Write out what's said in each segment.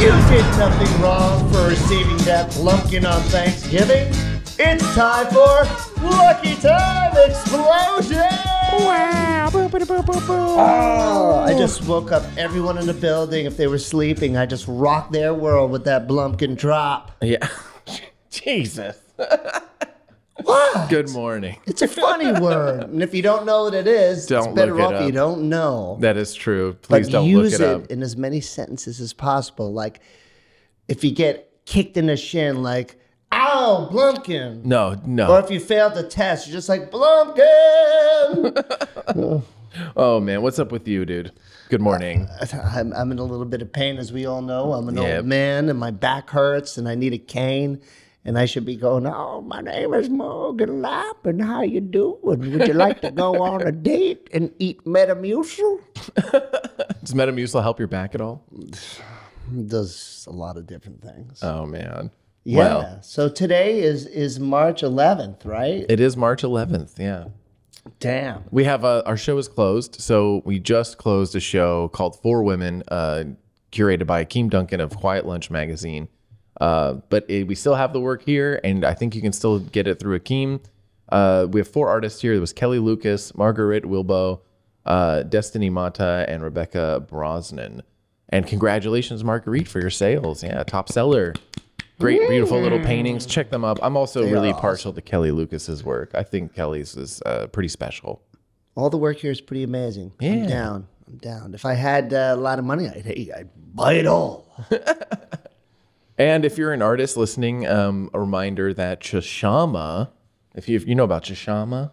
You did nothing wrong for receiving that lumpkin on Thanksgiving. It's time for Lucky Time Explosion! Oh, I just woke up everyone in the building. If they were sleeping, I just rocked their world with that Blumpkin drop. Yeah. Jesus. What? Good morning. It's a funny word. And if you don't know what it is, Don't it's better look it off you don't know. That is true. Please but don't use look it, up. in as many sentences as possible. Like if you get kicked in the shin, like, ow, Blumpkin. No, no. Or if you fail the test, you're just like, Blumpkin. Oh man, what's up with you, dude? Good morning. I'm, I'm in a little bit of pain, as we all know. I'm an Yep. old man and my back hurts and I need a cane. And I should be going, oh, my name is Morgan Lappin how you doing? Would you like to go on a date and eat Metamucil? Does Metamucil help your back at all? Does a lot of different things. Oh man. Yeah. Well, so today is is March 11th, right? it is March 11th. Yeah. Damn. We have uh, our show is closed, so we just closed a show called For Women, uh, curated by Akeem Duncan of Quiet Lunch magazine. Uh, but it, we still have the work here, and I think you can still get it through Akeem. Uh, we have four artists here. There was Kelly Lucas, Margaret Wilbo, uh, Destiny Mata, and Rebecca Brosnan. And congratulations, Marguerite, for your sales. Yeah, top seller. Great, beautiful little paintings. Check them up. I'm also really are partial to Kelly Lucas's work. I think Kelly's is uh, pretty special. All the work here is pretty amazing. I'm down. I'm down. If I had uh, a lot of money, I'd, hey, I'd buy it all. And if you're an artist listening, um, a reminder that Chashama, if you if you know about Chashama,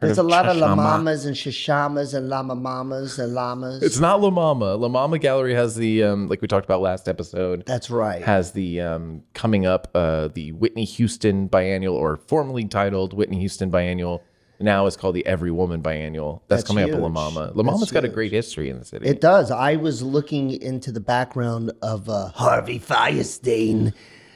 There's a lot of Chashama. lamamas and shishamas and lama mamas and llamas. It's not La Mama. La Mama Gallery has the um, like we talked about last episode. That's right. Has the um, coming up uh, the Whitney Houston Biennial, or formerly titled Whitney Houston Biennial. Now it's called the Every Woman Biennial. That's, That's coming up at La huge. Mama. La Mama's That's got a great history in the city. It does. I was looking into the background of uh, Harvey Fierstein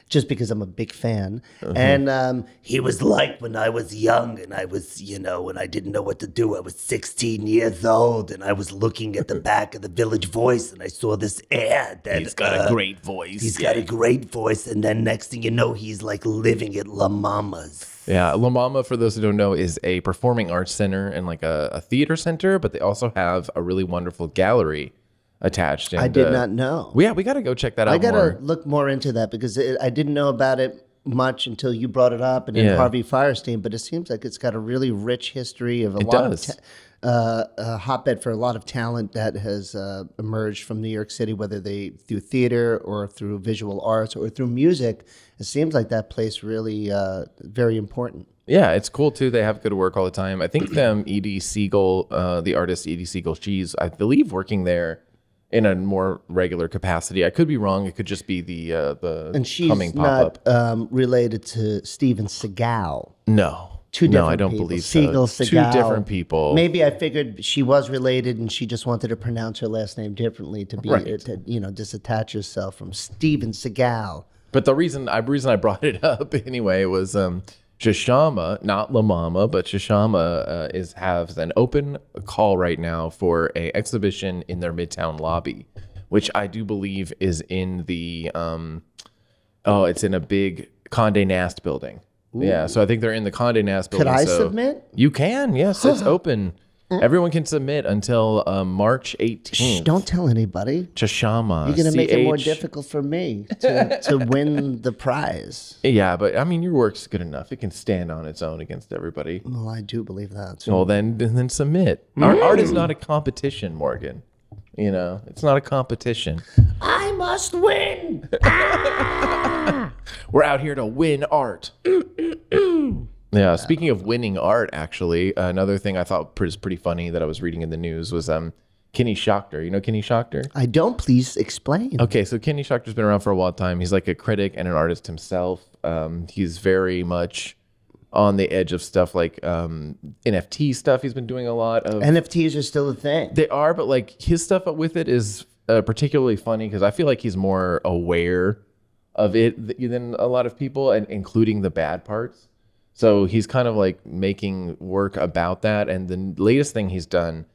just because I'm a big fan. Uh-huh. And um, he was like when I was young and I was, you know, when I didn't know what to do. I was 16 years old and I was looking at the back of the Village Voice and I saw this ad that He's got uh, a great voice. He's got a great voice, and then next thing you know, he's like living at La Mama's. Yeah, La Mama, for those who don't know, is a performing arts center and like a, a theater center, but they also have a really wonderful gallery attached. And, I did uh, not know. Yeah, we got to go check that out I gotta look more into that because it, I didn't know about it much until you brought it up, and then Yeah. Harvey Fierstein. But it seems like it's got a really rich history of a It lot does. of uh, a hotbed for a lot of talent that has uh, emerged from New York City, whether they through theater or through visual arts or through music. It seems like that place really uh, very important. Yeah, it's cool too. They have good work all the time. I think them Edie Siegel, uh, the artist Edie Siegel, she's I believe working there in a more regular capacity. I could be wrong. It could just be the uh, the And she's coming pop up. not um, related to Steven Seagal. No, Two no, different I don't people. believe Siegel, so. Two different people. Maybe I figured she was related and she just wanted to pronounce her last name differently to be, Right. to, you know, disattach herself from Steven Seagal. But the reason I reason I brought it up anyway was um Chashama, not La Mama, but Chashama uh, is has an open call right now for a exhibition in their Midtown lobby, which I do believe is in the um oh, it's in a big Condé Nast building. Yeah, so I think they're in the Condé Nast building. Could I so submit? You can, yes, it's open. Everyone can submit until um, March 18th. Shh, don't tell anybody. Chashama. You're going to make it more difficult for me to, to win the prize. Yeah, but I mean, your work's good enough. It can stand on its own against everybody. Well, I do believe that. too. Well, then, then submit. Our art is not a competition, Morgan. You know, it's not a competition. I must win. We're out here to win art. yeah. Speaking of winning art, actually, another thing I thought was pretty funny that I was reading in the news was um, Kenny Schachter. You know Kenny Schachter? I don't. Please explain. Okay, so Kenny Schachter's been around for a while time. He's like a critic and an artist himself. Um, he's very much on the edge of stuff like um, NFT stuff. He's been doing a lot of. NFTs are still a thing. they are, but like his stuff with it is uh, particularly funny because I feel like he's more aware of it than a lot of people, and including the bad parts. So he's kind of like making work about that. And the latest thing he's done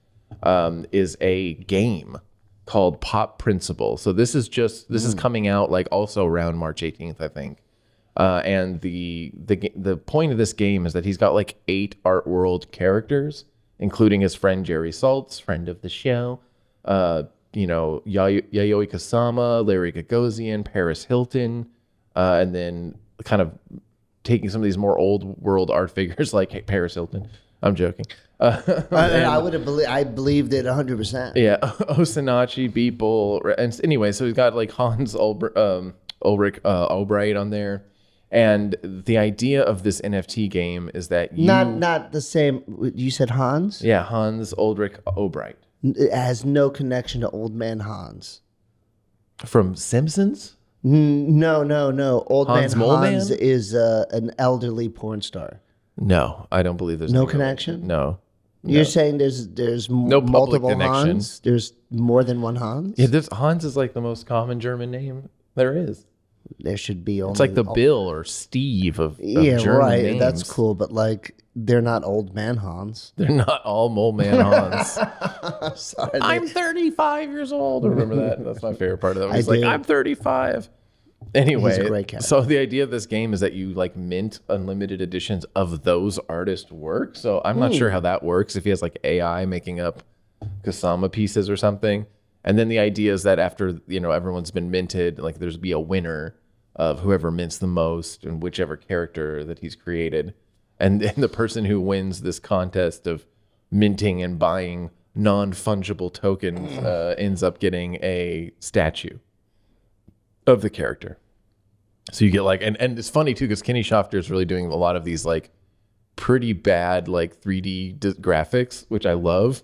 um, is a game called Pop Principle. So this is just this is coming out like also around March 18th, I think. Uh, and the the the point of this game is that he's got like eight art world characters, including his friend Jerry Saltz, friend of the show. Uh, you know, Yay- Yayoi Kusama, Larry Gagosian, Paris Hilton, uh, and then kind of taking some of these more old world art figures like hey, Paris Hilton. I'm joking. Uh, I, I would have believed. I believed it 100. percent yeah, Osinachi, Beeple, and anyway, so we've got like Hans Ulbr- um, Ulrich uh, Albright on there, and the idea of this NFT game is that you, Not not the same. You said Hans. yeah, Hans Ulrich Albright It has no connection to Old Man Hans. from Simpsons. N- No, no, no. Old Hans Man Mole Hans is uh, an elderly porn star. No, I don't believe there's No any connection? No, You're saying there's there's m- No public multiple connection. Hans. There's more than one Hans. yeah, this Hans is like the most common German name there is. There should be only. It's like the Bill or Steve of, of yeah, German right. names. That's cool, but like they're not Old Man Hans. They're not all mole man Hans. Sorry, I'm 35 years old. Remember that? That's my favorite part of that. He's I like, do. I'm 35. Anyway, He's a great so the idea of this game is that you like mint unlimited editions of those artist work. So I'm not sure hmm. how that works. If he has like AI making up Kusama pieces or something, and then the idea is that after you know everyone's been minted, like there's be a winner of whoever mints the most and whichever character that he's created, and, and the person who wins this contest of minting and buying non fungible tokens uh, ends up getting a statue of the character. So you get like, and, and it's funny too because Kenny Schachter is really doing a lot of these like pretty bad like 3D d- graphics, which I love.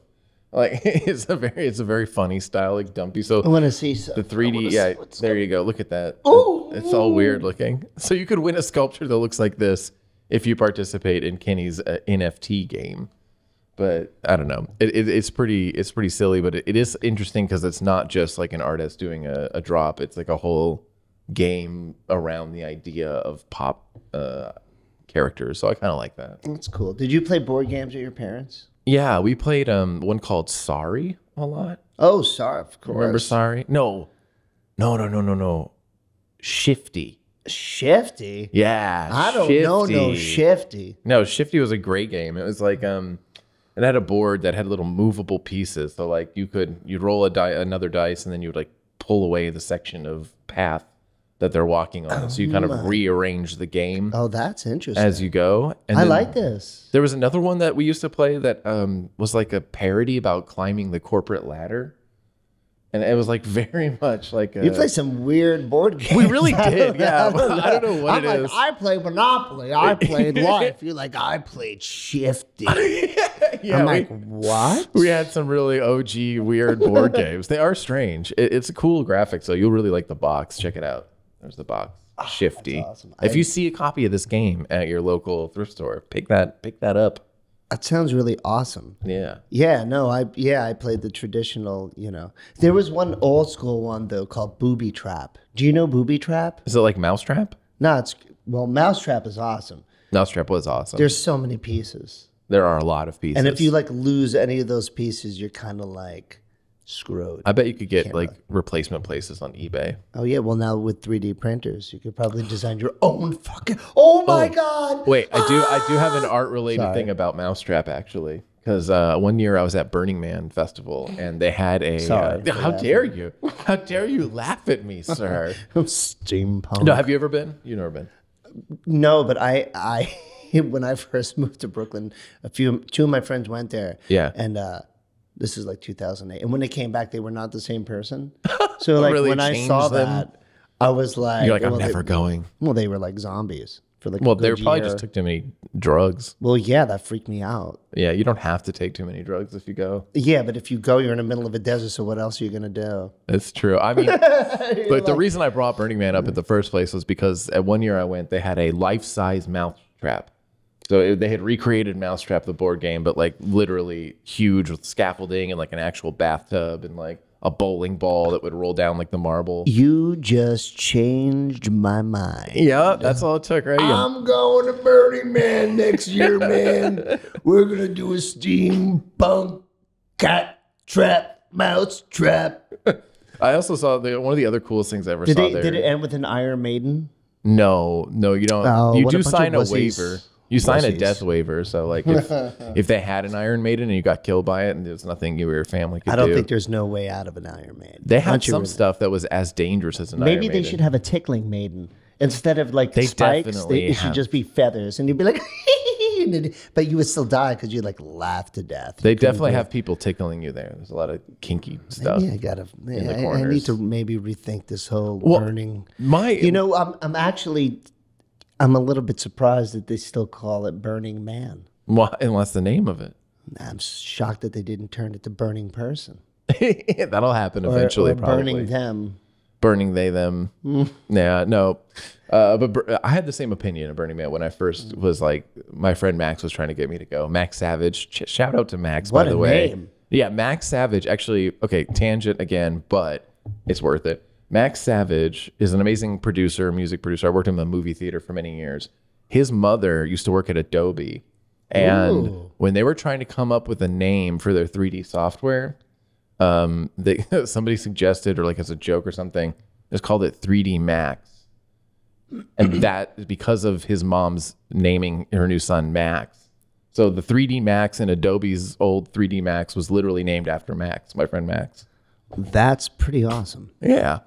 Like it's a very it's a very funny style, like dumpy. So I want to see some. the 3D, yeah, there you go. Look at that. Oh it's all weird looking. So you could win a sculpture that looks like this if you participate in Kenny's uh, NFT game. But I don't know. It, it, it's pretty it's pretty silly, but it, it is interesting because it's not just like an artist doing a, a drop. It's like a whole game around the idea of pop uh, characters. So I kind of like that. That's cool. Did you play board games with your parents? Yeah, we played um one called Sorry a lot. Oh, sorry, of course. Remember Sorry? No, no, no, no, no, no. Shifty. Shifty? Yeah, I don't know. No, Shifty. Shifty. No, Shifty was a great game. It was like um, it had a board that had little movable pieces. So like you could you'd roll a die another dice and then you would like pull away the section of path that they're walking on. so you kind of rearrange the game Oh, that's interesting. as you go. And I like this. There was another one that we used to play that um was like a parody about climbing the corporate ladder. And it was like very much like a, You play some weird board games. We really did, yeah. I don't I don't know what I'm it like, is. I played Monopoly. I played Life. You're like, I played Shifty. yeah, I'm we- like, what? We had some really OG weird board games. They are strange. It, it's a cool graphic, so you'll really like the box. Check it out. There's the box. Ah, Shifty. awesome. If you see a copy of this game at your local thrift store, pick that pick that up. That sounds really awesome. Yeah. Yeah, no, I yeah, I played the traditional, you know. There was one old school one though called Booby Trap. Do you know Booby Trap? Is it like Mousetrap? No, it's well, Mousetrap is awesome. Mousetrap was awesome. There's so many pieces. there are a lot of pieces. And if you like lose any of those pieces, you're kind of like screwed. I bet you could get like replacement places on eBay. Oh yeah, well now with 3D printers, you could probably design your own fucking. Oh my god! Wait, I do I do have an art related Sorry. thing about Mousetrap actually. Because uh, one year I was at Burning Man Festival and they had a. Sorry uh, how dare you? How dare you laugh at me, sir? Steampunk. no, have you ever been? You've never been. No, but I, I, when I first moved to Brooklyn, a few, two of my friends went there. Yeah. And uh, this is like 2008. And when they came back, they were not the same person. So like really when I saw them? that, I was like, You're like, I'm well, never they, going. Well, they were like zombies for like. Well, they good probably year. just took too many drugs. Well, yeah, that freaked me out. Yeah, you don't have to take too many drugs if you go. Yeah, but if you go, you're in the middle of a desert. So what else are you gonna do? It's true. I mean, but the reason I brought Burning Man up in the first place was because at one year I went, they had a life size mouse trap. So it, they had recreated Mousetrap, the board game, but like literally huge with scaffolding and like an actual bathtub and like a bowling ball that would roll down like the marble. You just changed my mind. Yeah, that's all it took, right? I'm going to Burning Man next year, man. We're gonna do a steampunk cat trap mouse trap. I also saw the one of the other coolest things I ever Did, saw there. did it end with an Iron Maiden? No, no, you don't. Oh, you do a sign a wussies. waiver. You sign a death waiver. So like if if they had an Iron Maiden and you got killed by it and there's nothing you or your family could do. I don't do. think there's no way out of an Iron Maiden. they have Don't you some really? stuff that was as dangerous as an Maybe Iron they should have a tickling maiden instead of like They spikes. definitely They, it should have- just be feathers, and you'd be like, and then- but you would still die because you'd like laugh to death. They definitely have people tickling you there. There's a lot of kinky stuff. Yeah, I gotta. the I, I need corners. to maybe rethink this whole burning. My You know, I'm I'm actually, I'm a little bit surprised that they still call it Burning Man. why, unless the name of it. I'm shocked that they didn't turn it to Burning Person That'll happen or, eventually, or probably. Burning Them. burning they them. Yeah, no. Uh, but I had the same opinion of Burning Man when I first was like, my friend Max was trying to get me to go. Max Savage, shout out to Max What by the way. name. Yeah, Max Savage. Actually, okay, tangent again, but it's worth it. Max Savage is an amazing producer, music producer. I worked in the movie theater for many years. His mother used to work at Adobe, and Ooh. when they were trying to come up with a name for their 3D software, um, they somebody suggested or like as a joke or something, just called it 3D Max, and that is because of his mom's naming her new son Max. So the 3D Max in Adobe's old 3D Max was literally named after Max, my friend Max. That's pretty awesome. Yeah,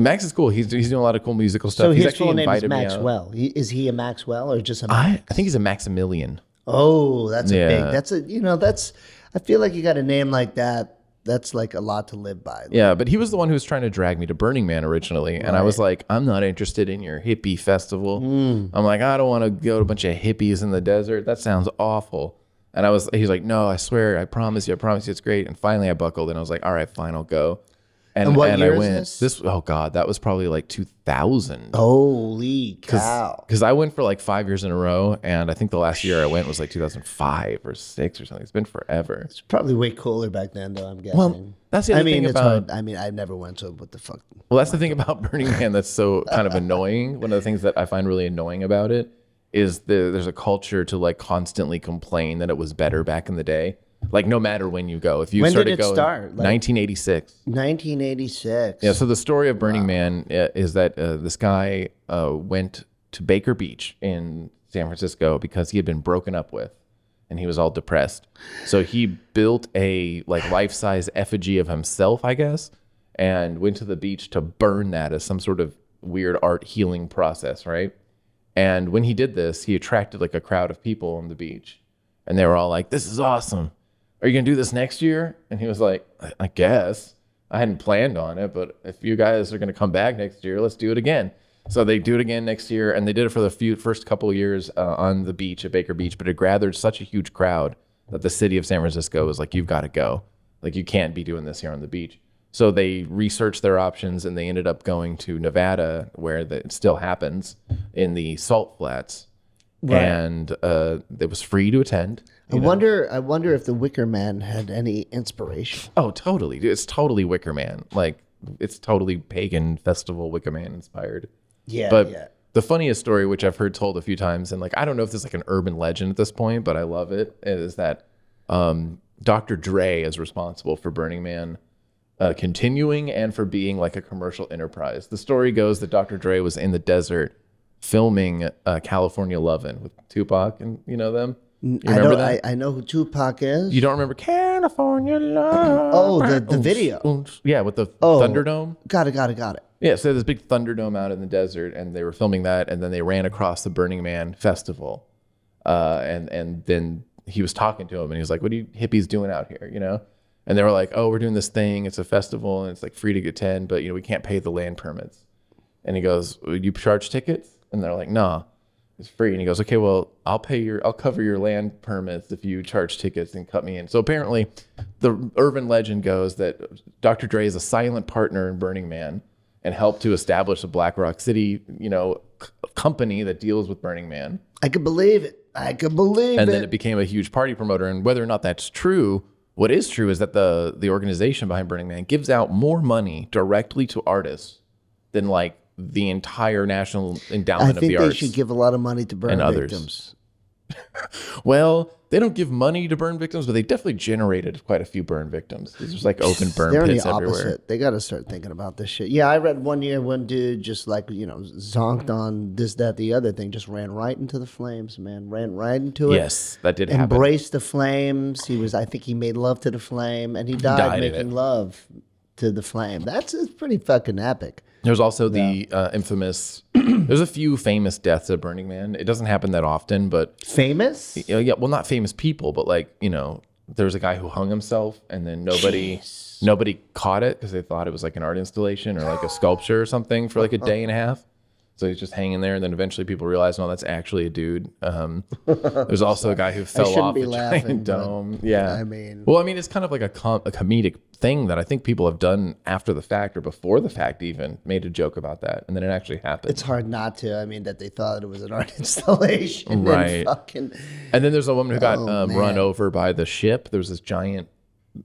Max is cool. He's he's doing a lot of cool musical stuff. So he's his full name is. Maxwell. He, is he a Maxwell or just a? I, I think he's a Maximilian. Oh, that's a Yeah. big. That's a you know that's. I feel like you got a name like that. That's like a lot to live by. Yeah, but he was the one who was trying to drag me to Burning Man originally, and I was like, I'm not interested in your hippie festival. Hmm. I'm like, I don't want to go to a bunch of hippies in the desert. That sounds awful. And I was, he's like, No, I swear, I promise you, I promise you, it's great. And finally, I buckled, and I was like, All right, fine, I'll go. And, And what and year I is went. this? oh god, that was probably like 2000. Holy cow! Because I went for like five years in a row, and I think the last year I went was like 2005 or six or something. It's been forever. It's probably way cooler back then, though. I'm guessing. Well, that's the other I mean, thing it's about hard. I mean, I never went to what the fuck. Well, that's the thing about Burning Man that's so kind of annoying. One of the things that I find really annoying about it is the, there's a culture to like constantly complain that it was better back in the day. Like no matter when you go, if you When did started it going, start? Like- 1986. 1986. Yeah. So the story of Burning Man uh, is that uh, this guy uh, went to Baker Beach in San Francisco because he had been broken up with, and he was all depressed. So he built a like life size effigy of himself, I guess, and went to the beach to burn that as some sort of weird art healing process, right? And when he did this, he attracted like a crowd of people on the beach, and they were all like, "This is awesome. Are you gonna do this next year?" And he was like, "I, I guess." I hadn't planned on it, but if you guys are gonna come back next year, let's do it again. So they do it again next year, and they did it for the few first couple of years uh, on the beach at Baker Beach. But it gathered such a huge crowd that the city of San Francisco was like, "You've got to go. Like you can't be doing this here on the beach." So they researched their options, and they ended up going to Nevada, where the, it still happens in the Salt Flats, and uh, it was free to attend. I wonder. I wonder if the Wicker Man had any inspiration. Oh, totally. Dude, it's totally Wicker Man. Like it's totally pagan festival Wicker Man inspired. Yeah, But yeah. the funniest story, which I've heard told a few times, and like I don't know if this is like an urban legend at this point, but I love it, is that um, Dr. Dre is responsible for Burning Man uh, continuing and for being like a commercial enterprise. The story goes that Dr. Dre was in the desert filming uh, California Lovin' with Tupac and you know them. I know. I, I know who Tupac is. you don't remember California Love? Oh, the- the video. Yeah, with the Oh. Thunderdome. got it. Got it. Got it. Yeah, so this big Thunderdome out in the desert, and they were filming that, and then they ran across the Burning Man festival, uh, and and then he was talking to him, and he was like, "What are you hippies doing out here?" You know, and they were like, "Oh, we're doing this thing. It's a festival, and it's like free to attend, but you know we can't pay the land permits." And he goes, "Would you charge tickets?" And they're like, "Nah, it's free." And he goes, "Okay, well, I'll pay your, I'll cover your land permits if you charge tickets and cut me in." So apparently, the urban legend goes that Dr. Dre is a silent partner in Burning Man and helped to establish a Black Rock City, you know, c- company that deals with Burning Man. I could believe it. I could believe And it. And then it became a huge party promoter. And whether or not that's true, what is true is that the the organization behind Burning Man gives out more money directly to artists than like the entire National I Endowment of think the they Arts. should give a lot of money to burn and others. victims. well, they don't give money to burn victims, but they definitely generated quite a few burn victims. There's just like open burn They're pits the opposite. everywhere. They got to start thinking about this shit. Yeah, I read one year one dude just like you know zonked on this, that, the other thing, just ran right into the flames. Man, ran right into it. Yes, that did happen. embraced the flames. He was, I think, he made love to the flame, and he died, died making love to the flame. That's pretty fucking epic. There's also the uh, infamous. there's a few famous deaths at Burning Man. It doesn't happen that often, but Famous. know, yeah, well, not famous people, but like you know, there was a guy who hung himself, and then nobody, nobody caught it because they thought it was like an art installation or like a sculpture or something for like a day and a half. So he's just hanging there, and then eventually people realize, no, that's actually a dude. Um, there's also a guy who fell off a laughing, giant dome. Yeah, I mean- well, I mean, it's kind of like a, com- a comedic thing that I think people have done after the fact or before the fact, even made a joke about that, and then it actually happened. It's hard not to. I mean, that they thought it was an art installation. and Right. fucking, And then there's a woman who got Oh, um, run over by the ship. There's this giant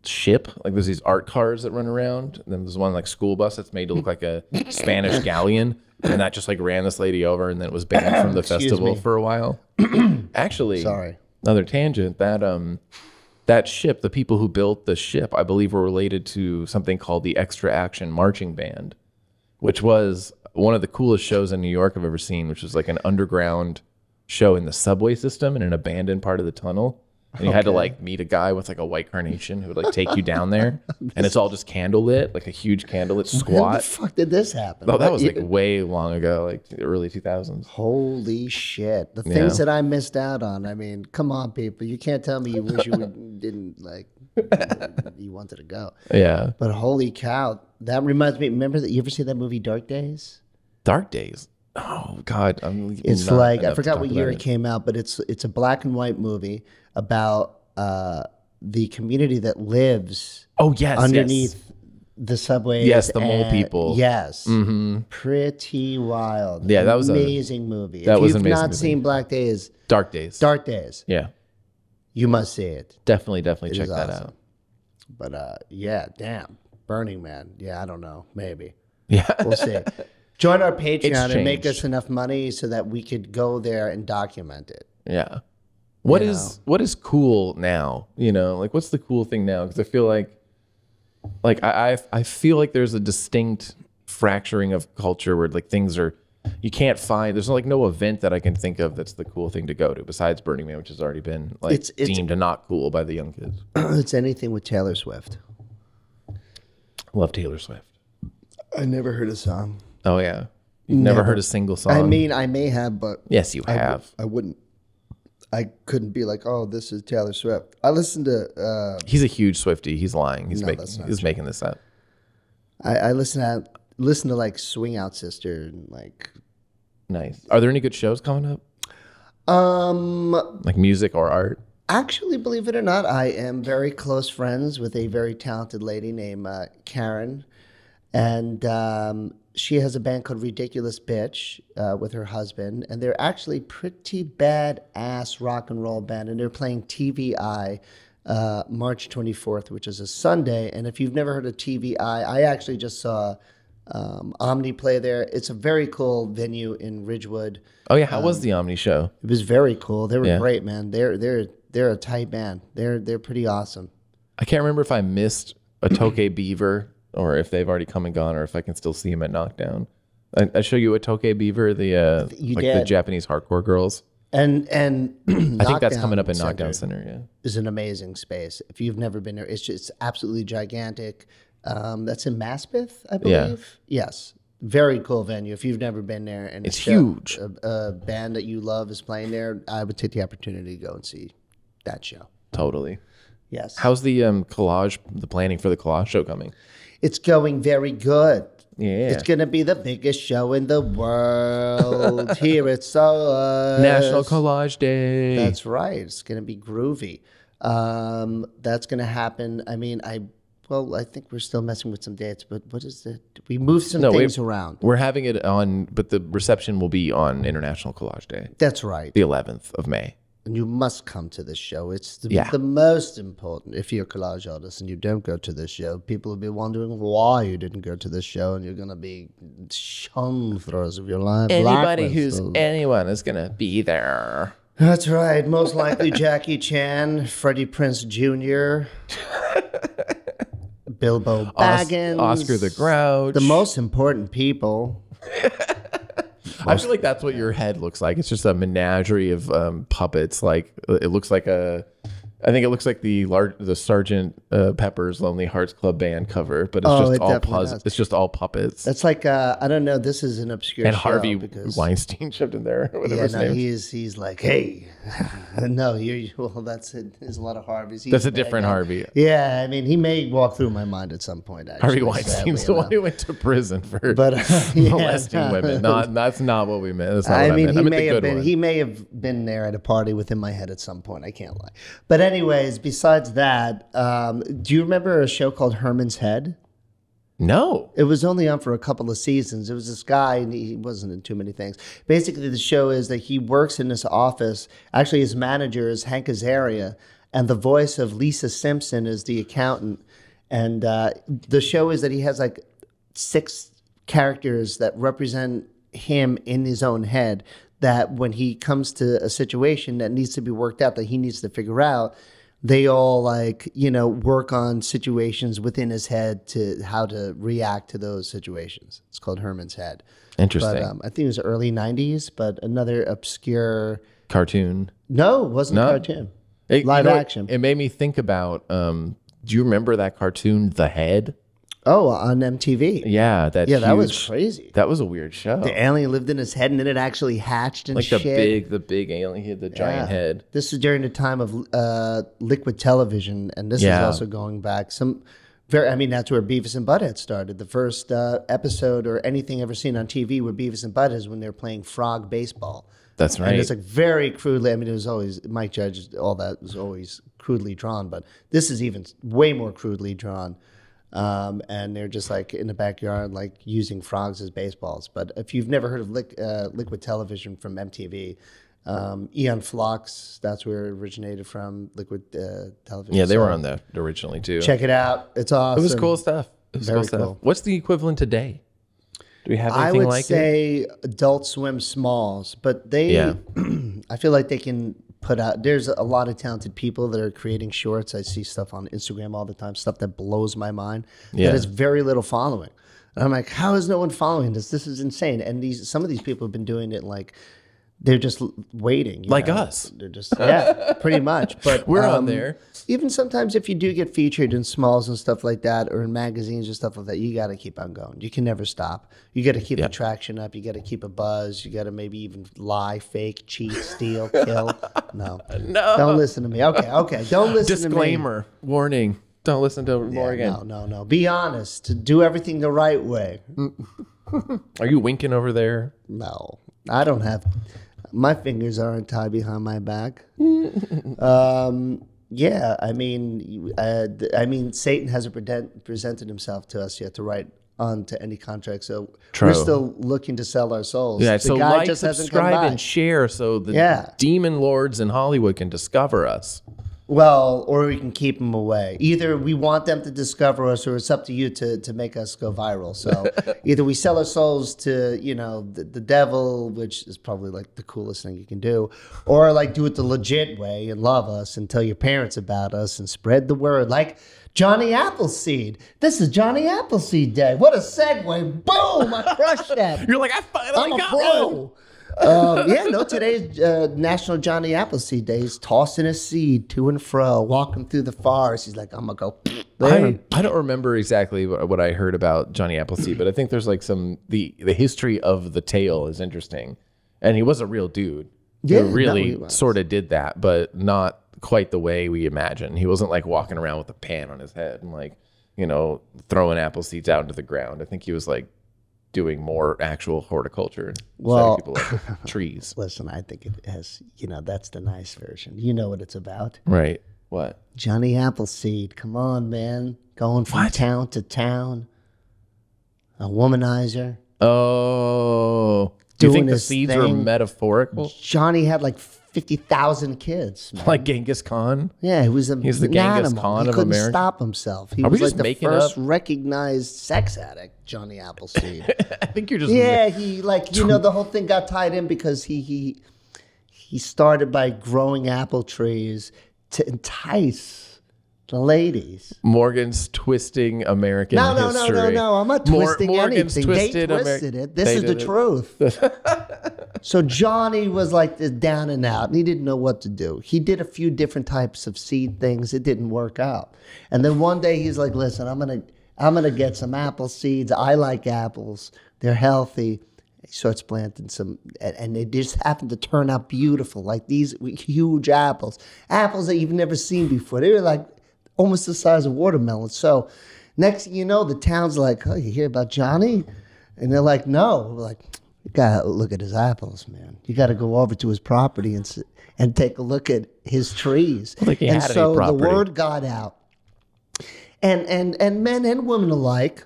ship, like there's these art cars that run around. And then there's one like school bus that's made to look like a Spanish galleon, and that just like ran this lady over, and then it was banned from the Excuse festival me. for a while. Actually, Sorry. another tangent. That um, that ship, the people who built the ship, I believe, were related to something called the Extra Action Marching Band, which was one of the coolest shows in New York I've ever seen. Which was like an underground show in the subway system in an abandoned part of the tunnel. And you had to like meet a guy with like a white carnation who would like take you down there, and it's all just candle lit, like a huge candle lit When the fuck did this happen? Oh, that was like way long ago, like the early two thousands. Holy shit! The things Yeah. that I missed out on. I mean, come on, people. You can't tell me you wish you would, didn't like. you wanted to go, Yeah, but holy cow! That reminds me. Remember that you ever see that movie Dark Days? Dark Days. Oh God, I'm. It's like I forgot what year it. it came out, but it's it's a black and white movie about uh, the community that lives Oh yes, underneath yes. the subway. Yes, the mole people. Yes, Mhm. pretty wild. Yeah, that was a- amazing movie. that if was you've amazing not movie. seen Black Days, Dark Days. Dark Days, Yeah, you must see it. definitely, definitely check that awesome. out. But uh, yeah, damn, Burning Man. Yeah, I don't know, maybe Yeah, we'll see. Join our Patreon and make us enough money so that we could go there and document it. yeah. What You is what is cool now? You know, like what's the cool thing now? Because I feel like, like I, I I feel like there's a distinct fracturing of culture where like things are. You can't find. There's like no event that I can think of that's the cool thing to go to besides Burning Man, which has already been like It's- it's- deemed not cool by the young kids. it's anything with Taylor Swift. Love Taylor Swift. I never heard a song. Oh yeah, you've never, Never. heard a single song. I mean, I may have, but yes, you I w- have. I wouldn't. I couldn't be like, oh, this is Taylor Swift. I listened to. Uh, He's a huge Swifty. He's lying. He's No, making. He's making this up. I, I listen to listen to like Swing Out Sister and like. Nice. Are there any good shows coming up? Um. Like music or art? Actually, believe it or not, I am very close friends with a very talented lady named uh, Karen, and um, she has a band called Ridiculous Bitch uh, with her husband, and they're actually pretty bad ass rock and roll band, and they're playing TV Eye. Uh, March 24th, which is a Sunday. And if you've never heard of TV Eye, I actually just saw um, Omni play there. It's a very cool venue in Ridgewood. Oh yeah, how Um, was the Omni show? It was very cool. They were Yeah. great, man. They're they're they're a tight band. They're they're pretty awesome. I can't remember if I missed Otoboke Beaver or if they've already come and gone, or if I can still see them at Knockdown. I, I show you Otoboke Beaver, the uh, You like the did. Japanese hardcore girls. And and I think that's coming up in Knockdown Center. Yeah. is an amazing space. If you've never been there, it's just absolutely gigantic. Um, that's in Maspeth, I Yeah. believe. Yes, very cool venue. If you've never been there, and It's a huge. A, a band that you love is playing there. I would take the opportunity to go and see that show. Totally. Yes, How's the um, collage, the planning for the collage show coming? It's going very good. Yeah. It's gonna be the biggest show in the world. Here it's so National Collage Day. That's right. It's gonna be groovy. Um, that's gonna happen. I mean, I well, I think we're still messing with some dates, but what is it? We moved some No, things around. We're having it on, but the reception will be on International Collage Day, That's right. the 11th of May. And you must come to this show. It's the, Yeah. the most important. If you're a collage artist and you don't go to this show, people will be wondering why you didn't go to this show, and you're gonna be shunned for the rest of your life. Anybody who's anyone is gonna be there. That's right. Most likely Jackie Chan, Freddie Prinze Jr., Bilbo Os- Baggins, Oscar the Grouch. the most important people. I feel like that's what your head looks like. It's just a menagerie of um, puppets. Like it looks like a. I think it looks like the large, the Sergeant uh, Pepper's Lonely Hearts Club Band cover, but it's Oh, just it all definitely puzz- It's just all puppets. That's like uh, I don't know. This is an obscure and Harvey because Weinstein shoved in there. Whatever yeah, his no, name. is. he's he's like, hey, no, you're well. That's it. There's a lot of Harveys. He's That's a different guy. Harvey. Yeah, I mean, he may walk through my mind at some point. Actually, Harvey Weinstein's the one who went to prison for But uh, yeah, molesting no. women. Not that's not what we meant. That's not I what mean, I meant. he I meant may have been one. he may have been there at a party within my head at some point. I can't lie. But anyways, besides that, um, do you remember a show called Herman's Head? No. It was only on for a couple of seasons. It was this guy, and he wasn't in too many things. Basically, the show is that he works in this office. Actually, his manager is Hank Azaria, and the voice of Lisa Simpson is the accountant. And uh, the show is that he has like six characters that represent him in his own head. That when he comes to a situation that needs to be worked out, that he needs to figure out, they all like you know work on situations within his head to how to react to those situations. It's called Herman's Head. Interesting. But um, I think it was early '90s. But another obscure. Cartoon. No, it wasn't No? a cartoon. It- Live you know, action. It made me think about. Um, do you remember that cartoon, The Head? Oh, on MTV. Yeah, that. Yeah, that was crazy. That was a weird show. The alien lived in his head, and then it actually hatched and like shit. the big, the big alien. He had the giant Yeah. head. This is during the time of uh, liquid television, and this Yeah. is also going back some. Very, I mean, that's where Beavis and Butthead started. The first uh, episode or anything ever seen on TV with Beavis and Butthead is when they're playing frog baseball. That's right. And it's like very crudely. I mean, it was always Mike Judge. All that was always crudely drawn, but this is even way more crudely drawn. Um, and they're just like in the backyard, like using frogs as baseballs. But if you've never heard of liq uh, Liquid Television from MTV, um, Aeon Flux, that's where it originated from. Liquid uh, Television. yeah, they were on that originally too. Check it out. It's awesome. It was cool stuff. It was Very cool stuff. cool. What's the equivalent today? Do we have I anything would like it? say Adult Swim Smalls, but they, Yeah. I feel like they can put out. There's a lot of talented people that are creating shorts. I see stuff on Instagram all the time, stuff that blows my mind. Yeah. That has very little following. And I'm like, how is no one following this? This is insane. And these, some of these people have been doing it like. They're just waiting, you Like know? us. They're just yeah, pretty much. But We're on um, there. Even sometimes, if you do get featured in smalls and stuff like that, or in magazines and stuff like that, you got to keep on going. You can never stop. You got to keep the traction up. You got to keep a buzz. You got to maybe even lie, fake, cheat, steal, kill. No, No. don't listen to me. Okay, okay, don't listen to me. Disclaimer, warning. Don't listen to Morgan. No, no, no. Be honest. Do everything the right way. Are you winking over there? No, I don't have. My fingers aren't tied behind my back. um, yeah, I mean, uh, I mean, Satan hasn't present, presented himself to us yet to write on to any contract, so True. we're still looking to sell our souls. Yeah, the so guy like, just hasn't come subscribe, by. and share so the Yeah. demon lords in Hollywood can discover us. Well, or we can keep them away. Either we want them to discover us, or it's up to you to, to make us go viral. So either we sell our souls to you know the, the devil, which is probably like the coolest thing you can do, or like do it the legit way and love us and tell your parents about us and spread the word, like Johnny Appleseed. This is Johnny Appleseed Day. What a segue! Boom! I crushed that. You're like, I finally I'm a got one. Um, yeah, no, today's uh, National Johnny Appleseed Day. He's tossing a seed to and fro, walking through the forest. He's like, I'm going to go. I, I don't remember exactly what, what I heard about Johnny Appleseed, but I think there's like some the the history of the tale is interesting, and he was a real dude. Yeah, who really sort of did that, but not quite the way we imagine. He wasn't like walking around with a pan on his head and like you know throwing apple seeds out into the ground. I think he was like doing more actual horticulture, and Well- setting people up trees. Listen, I think it has, you know, that's the nice version. You know what it's about. Right? What? Johnny Appleseed. Come on, man. Going from What? town to town. A womanizer. Oh, do you think the seeds thing. metaphorical? Johnny had like 50,000 kids. man. Like Genghis Khan? Yeah, he was a, He's the Genghis animal. Khan he of couldn't America. stop himself. He Are was like just the making first up- recognized sex addict, Johnny Appleseed. I think you're just yeah, he like you know the whole thing got tied in because he he he started by growing apple trees to entice the ladies. Morgan's twisting American No, no, no, history. no, no. I'm not twisting Morgan's anything. they twisted it. This They is the it. truth. so Johnny was like this down and out, and he didn't know what to do. He did a few different types of seed things. It didn't work out. And then one day he's like, "Listen, I'm gonna, I'm gonna get some apple seeds. I like apples. They're healthy." He starts planting some, and, and they just happen to turn out beautiful, like these huge apples, apples that you've never seen before. They were like almost the size of watermelons. So next thing you know, the town's like, oh, you hear about Johnny? And they're like, no. We're like, you gotta look at his apples, man. You gotta go over to his property and and take a look at his trees. and so the word got out, and and and men and women alike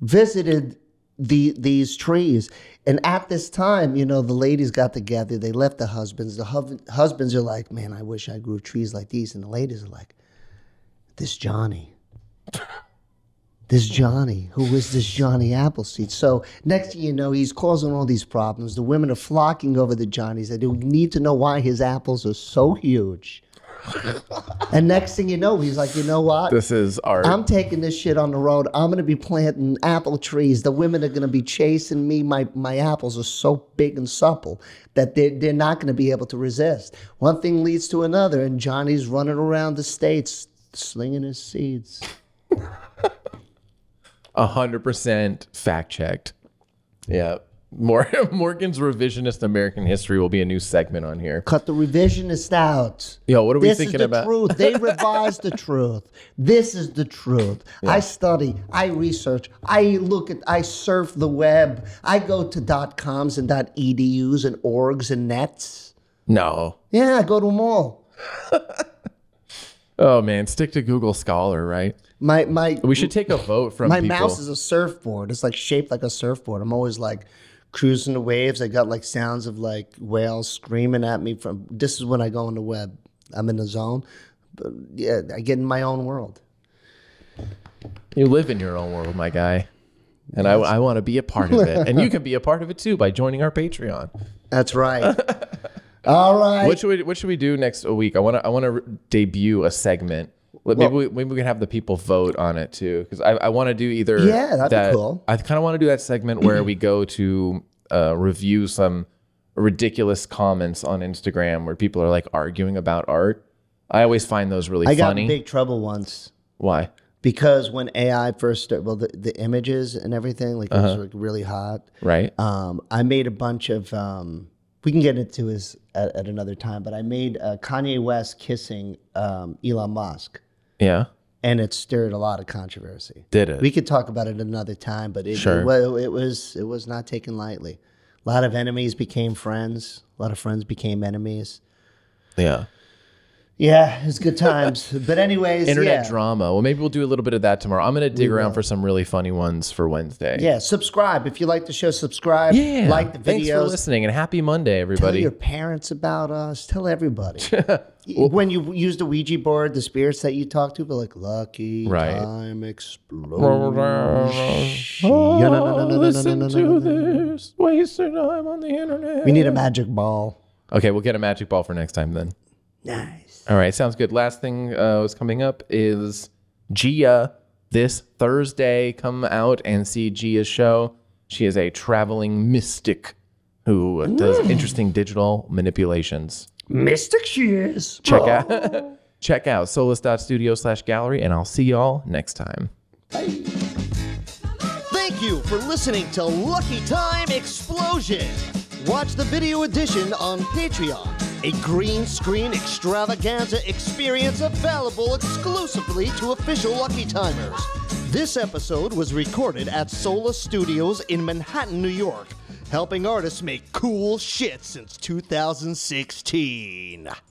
visited the these trees. And at this time, you know, the ladies got together. They left the husbands. The husbands are like, "Man, I wish I grew trees like these." And the ladies are like, "This Johnny, this Johnny, who is this Johnny Appleseed?" So next thing you know, he's causing all these problems. The women are flocking over the Johnnies. They do need to know why his apples are so huge. and next thing you know, he's like, "You know what? This is art. I'm taking this shit on the road. I'm gonna be planting apple trees. The women are gonna be chasing me. My my apples are so big and supple that they're, they're not gonna be able to resist. One thing leads to another, and Johnny's running around the states slinging his seeds. A hundred percent fact checked. Yeah. Mor- Morgan's revisionist American history will be a new segment on here. Cut the revisionist out. Yo, what are we this thinking is the about? truth. They revised the truth. This is the truth. I study. I research. I look at. I surf the web. I go to dot coms and dot edus and orgs and nets. No. Yeah, I go to them all. Oh man, stick to Google Scholar, right? My my We should take a vote from my people. mouse is a surfboard. It's like shaped like a surfboard. I'm always like cruising the waves. I got like sounds of like whales screaming at me from. This is when I go on the web. I'm in the zone. But yeah, I get in my own world. You live in your own world, my guy. And I, I want to be a part of it. And you can be a part of it too by joining our Patreon. That's right. All right. What should we what should we do next week? I want to I want to debut a segment. Maybe we, maybe we can have the people vote on it too, because I, I want to do either. Yeah, that'd be cool. I kind of want to do that segment where we go to uh, review some ridiculous comments on Instagram where people are like arguing about art. I always find those really I got funny. in big trouble once Why? because when AI first started, well, the, the images and everything, like it was Uh-huh. like really hot. Right? Um, I made a bunch of. Um, we can get into this at, at another time, but I made uh, Kanye West kissing um, Elon Musk, Yeah. and it stirred a lot of controversy. Did it? We could talk about it another time, but it, Sure. it, it was it was not taken lightly. A lot of enemies became friends. A lot of friends became enemies. yeah. Yeah, it's good times. but anyways, Internet yeah. drama. Well, maybe we'll do a little bit of that tomorrow. I'm gonna dig around for some really funny ones for Wednesday. Yeah, subscribe if you like the show. Subscribe. Yeah. like the video. Thanks for listening and happy Monday, everybody. Tell your parents about us. Tell everybody. when you use the Ouija board, the spirits that you talk to, be like lucky Right. time explosion. No, Listen to this. Wasting time on the internet. We need a magic ball. Okay, we'll get a magic ball for next time then. Nice. All right, sounds good. Last thing uh, was coming up is Gia this Thursday. Come out and see Gia's show. She is a traveling mystic who does interesting digital manipulations. Mystic she is. Check out check out solas.studio slash gallery, and I'll see y'all next time. Thank you for listening to Lucky Time Explosion. Watch the video edition on Patreon, a green screen extravaganza experience available exclusively to official Lucky Timers. This episode was recorded at Solas Studios in Manhattan, New York, helping artists make cool shit since 2016.